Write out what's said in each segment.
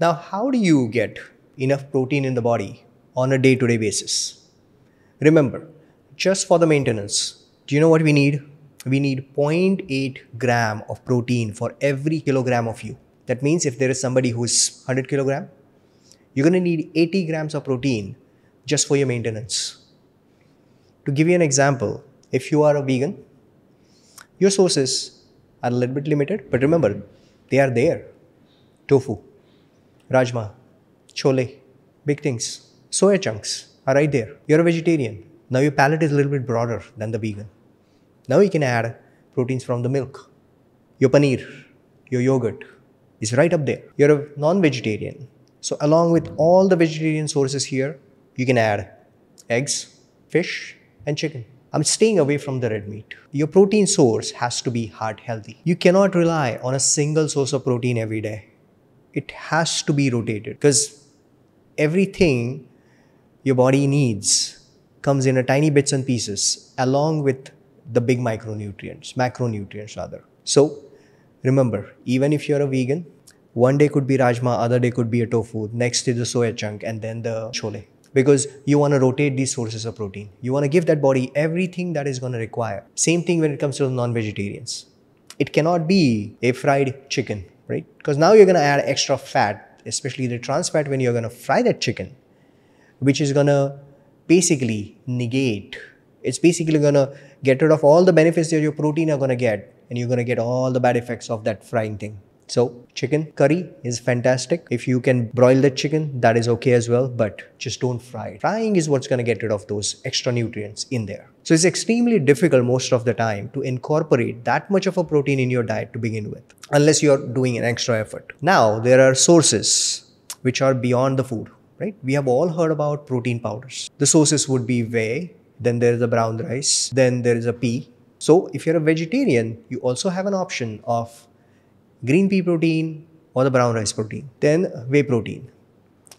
Now, how do you get enough protein in the body on a day to day basis? Remember, just for the maintenance, do you know what we need? We need 0.8 gram of protein for every kilogram of you. That means if there is somebody who is 100 kilogram, you're going to need 80 grams of protein just for your maintenance. To give you an example, if you are a vegan, your sources are a little bit limited, but remember, they are there. Tofu, rajma, chole, big things, soya chunks are right there. You're a vegetarian. Now your palate is a little bit broader than the vegan. Now you can add proteins from the milk. Your paneer, your yogurt is right up there. You're a non-vegetarian. So along with all the vegetarian sources here, you can add eggs, fish, and chicken. I'm staying away from the red meat. Your protein source has to be heart healthy. You cannot rely on a single source of protein every day. It has to be rotated because everything your body needs comes in a tiny bits and pieces along with the big micronutrients, macronutrients rather. So remember, even if you're a vegan, one day could be rajma, other day could be a tofu, next is the soya chunk, and then the chole. Because you want to rotate these sources of protein. You want to give that body everything that is going to require. Same thing when it comes to non-vegetarians. It cannot be a fried chicken, right? Because now you're going to add extra fat, especially the trans fat when you're going to fry that chicken, which is going to basically negate. It's basically going to get rid of all the benefits that your protein are going to get and you're going to get all the bad effects of that frying thing. So chicken curry is fantastic. If you can broil the chicken, that is okay as well, but just don't fry. Frying is what's going to get rid of those extra nutrients in there. So it's extremely difficult most of the time to incorporate that much of a protein in your diet to begin with, unless you're doing an extra effort. Now, there are sources which are beyond the food, right? We have all heard about protein powders. The sources would be whey, then there is a brown rice, then there is a pea. So if you're a vegetarian, you also have an option of green pea protein or the brown rice protein. Then whey protein.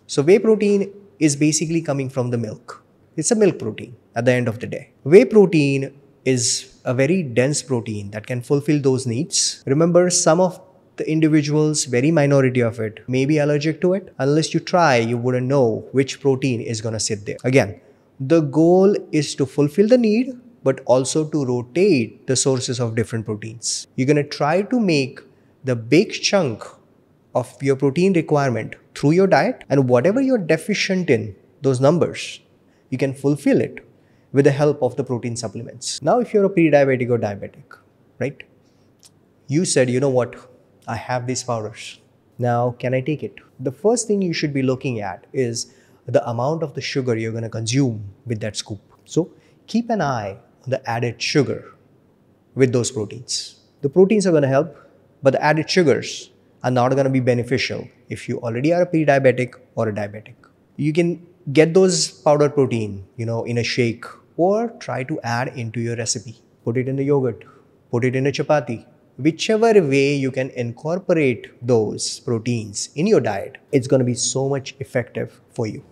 So whey protein is basically coming from the milk. It's a milk protein at the end of the day. Whey protein is a very dense protein that can fulfill those needs. Remember, some of the individuals, very minority of it, may be allergic to it. Unless you try, you wouldn't know which protein is going to sit there. Again, the goal is to fulfill the need, but also to rotate the sources of different proteins. You're going to try to make the big chunk of your protein requirement through your diet and whatever you're deficient in those numbers you can fulfill it with the help of the protein supplements. Now if you're a pre-diabetic or diabetic right? You said you know what? I have these powders. Now can i take it? The first thing you should be looking at is the amount of the sugar you're going to consume with that scoop. So keep an eye on the added sugar with those proteins. The proteins are going to help but the added sugars are not going to be beneficial if you already are a pre-diabetic or a diabetic. You can get those powder protein, you know, in a shake or try to add into your recipe. Put it in the yogurt, put it in a chapati. Whichever way you can incorporate those proteins in your diet, it's going to be so much effective for you.